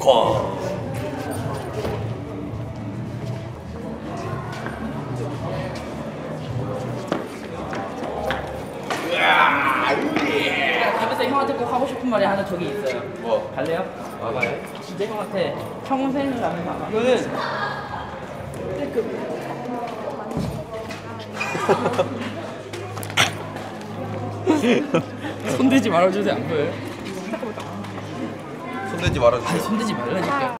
거. 가면서 형한테 꼭 하고 싶은 말이 하나 저기 있어요. 뭐? 갈래요? 와봐요. 진짜 형한테 평생 가는 거 이거는 손대지 말아주세요 안 보여요? 손대지 말아주세요. 손대지 말라니까